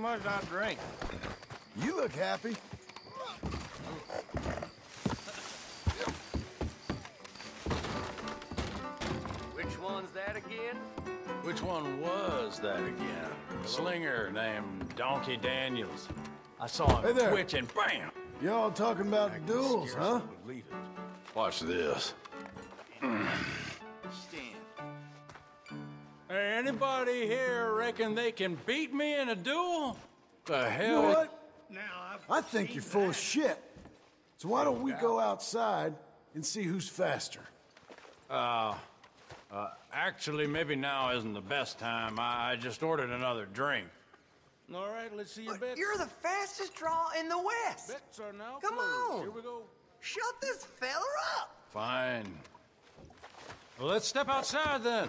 much I drink. You look happy. Which one's that again? Which one was that again? A slinger named Donkey Daniels. I saw him Hey there. twitching. Bam! Y'all talking about duels, huh? Watch this. anybody here reckon they can beat me in a duel? The You hell? know what? I think you're full of shit. So why don't we go outside and see who's faster? Uh, uh, actually, maybe now isn't the best time. I, I just ordered another drink. All right, let's see your But bets. you're the fastest draw in the West. Bets are now Come closed. on. Here we go. Shut this fella up. Fine. Well, let's step outside then.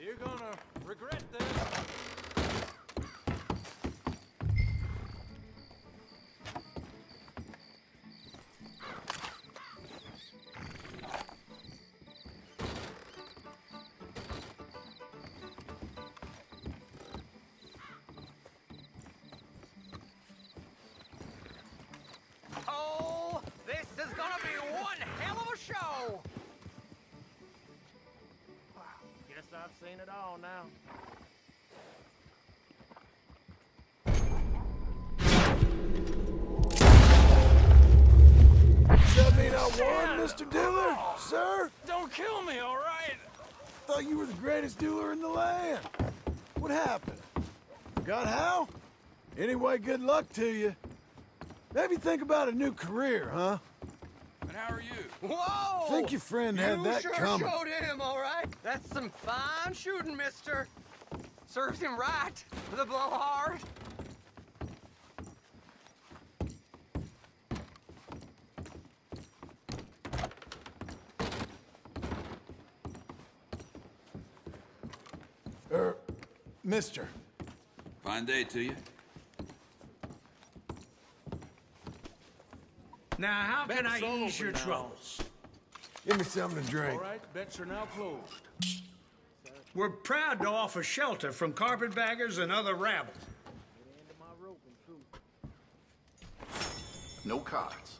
You're gonna regret this. I've seen it all now. That mean I won, Mr. Dealer? Sir? Don't kill me, all right? Thought you were the greatest dealer in the land. What happened? Forgot how? Anyway, good luck to you. Maybe think about a new career, huh? And how are you? Whoa! Think your friend had you that sure coming. showed him, all right. That's some fine shooting, mister. Serves him right with a blowhard. Er, mister. Fine day to you. Now, how can Bets I ease your now. troubles? Give me something to drink. All right, bets are now closed. We're proud to offer shelter from carpetbaggers and other rabble. No cards.